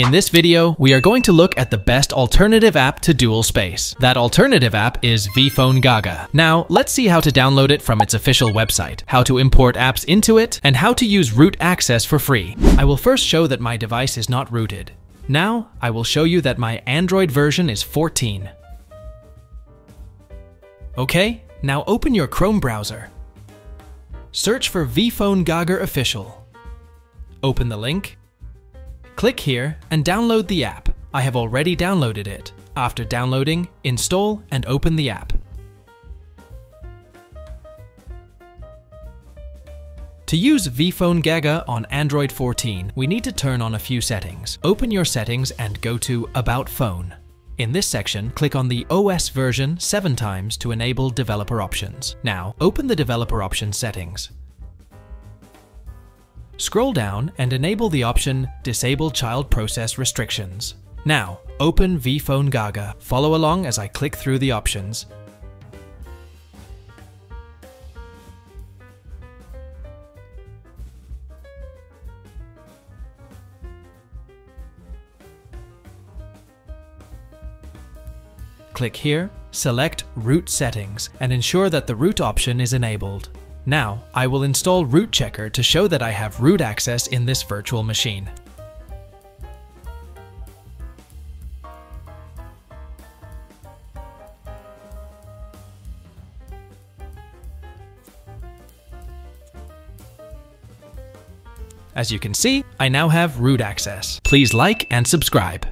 In this video, we are going to look at the best alternative app to Dual Space. That alternative app is vPhone Gaga. Now, let's see how to download it from its official website, how to import apps into it, and how to use root access for free. I will first show that my device is not rooted. Now, I will show you that my Android version is 14. Okay, now open your Chrome browser. Search for vPhone Gaga Official. Open the link. Click here and download the app. I have already downloaded it. After downloading, install and open the app. To use vPhone Gaga on Android 14, we need to turn on a few settings. Open your settings and go to About Phone. In this section, click on the OS version seven times to enable developer options. Now, open the developer options settings. Scroll down and enable the option Disable Child Process Restrictions. Now, open vPhone Gaga. Follow along as I click through the options. Click here, select Root Settings, and ensure that the root option is enabled. Now, I will install Root Checker to show that I have root access in this virtual machine. As you can see, I now have root access. Please like and subscribe.